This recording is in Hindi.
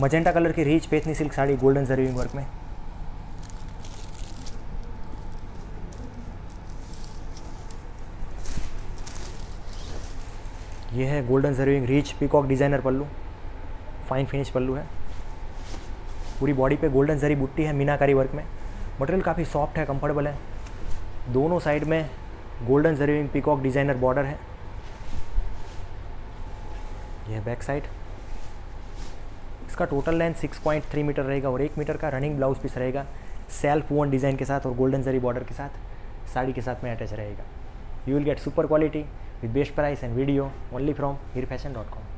मजेंटा कलर की rich Paithani silk sari golden zari weaving work में। ये है golden zari weaving rich peacock designer pallu. Fine finish pallu है। पूरी बॉडी पे गोल्डन जरी बुट्टी है, मीनाकारी वर्क में। मटेरियल काफ़ी सॉफ्ट है कंफर्टेबल है। दोनों साइड में golden zari weaving peacock designer border है। यह बैक साइड इसका टोटल लेंथ 6.3 मीटर रहेगा और एक मीटर का रनिंग ब्लाउज पीस रहेगा सेल्फ वन डिज़ाइन के साथ और गोल्डन जरी बॉर्डर के साथ, साड़ी के साथ में अटैच रहेगा। You will get super quality with best price and video only from Hir fashion dot hirfashion.com